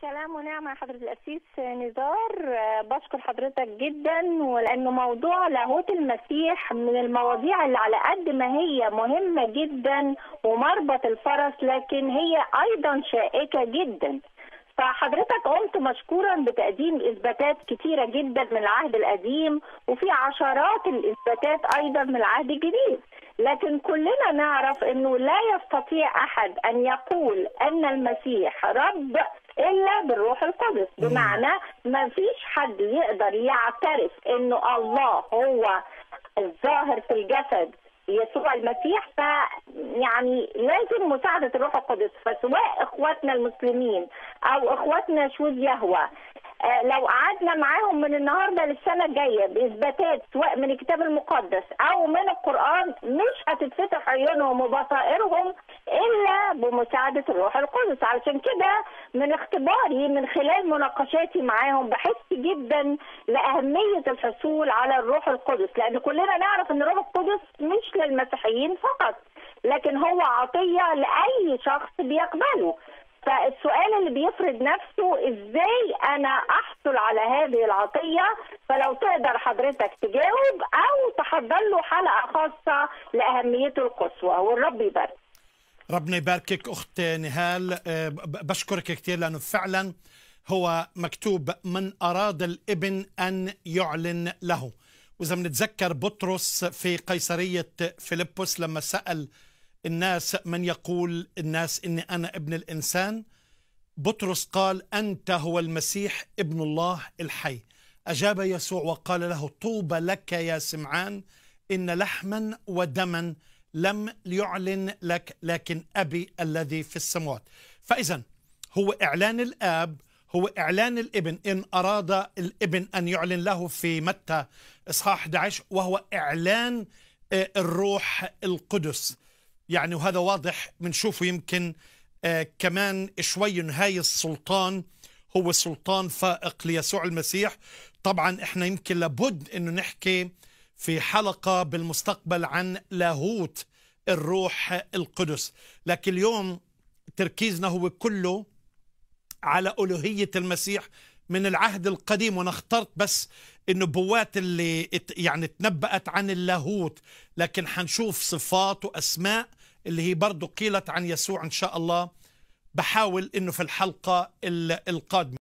سلام ونعمة حضرة الأسيس نزار. بشكر حضرتك جدا ولأنه موضوع لاهوت المسيح من المواضيع اللي على قد ما هي مهمة جدا ومربط الفرس لكن هي أيضا شائكة جدا. فحضرتك قمت مشكورا بتقديم إثباتات كتيرة جدا من العهد القديم وفي عشرات الإثباتات أيضا من العهد الجديد. لكن كلنا نعرف إنه لا يستطيع أحد أن يقول أن المسيح رب إلا بالروح القدس. بمعنى ما فيش حد يقدر يعترف إنه الله هو الظاهر في الجسد يسوع المسيح ف يعني لازم مساعدة الروح القدس. فسواء إخواتنا المسلمين أو إخواتنا شهود يهوه آه، لو قعدنا معاهم من النهارده للسنة الجاية بإثباتات سواء من الكتاب المقدس أو من القرآن مش هتتفتح عيونهم وبصائرهم إلا بمساعدة الروح القدس. علشان كده من اختباري من خلال مناقشاتي معاهم بحس جدا لأهمية الحصول على الروح القدس لأن كلنا نعرف إن الروح القدس مش للمسيحيين فقط لكن هو عطية لأي شخص بيقبله. فالسؤال اللي بيفرض نفسه إزاي أنا أحصل على هذه العطية؟ فلو تقدر حضرتك تجاوب أو تحضر له حلقة خاصة لأهميته القصوى. والرب يبارك. ربنا يباركك أخت نهال. آه، بشكرك كثير لأنه فعلا هو مكتوب من اراد الإبن أن يعلن له. وإذا بنتذكر بطرس في قيصرية فيلبس لما سأل الناس من يقول الناس إني أنا ابن الإنسان. بطرس قال أنت هو المسيح ابن الله الحي. أجاب يسوع وقال له طوبى لك يا سمعان إن لحما ودما لم يعلن لك لكن أبي الذي في السماوات فاذا هو إعلان الآب هو إعلان الابن. إن أراد الابن أن يعلن له في متى إصحاح 11 وهو إعلان آه، الروح القدس. يعني وهذا واضح بنشوفه يمكن آه كمان شوي هاي السلطان. هو سلطان فائق ليسوع المسيح. طبعا إحنا يمكن لابد إنه نحكي في حلقة بالمستقبل عن لاهوت الروح القدس. لكن اليوم تركيزنا هو كله على ألوهية المسيح من العهد القديم. وأنا اخترت بس النبوات اللي يعني تنبأت عن اللاهوت. لكن حنشوف صفات وأسماء اللي هي برضو قيلت عن يسوع إن شاء الله بحاول إنه في الحلقة ال- القادمة.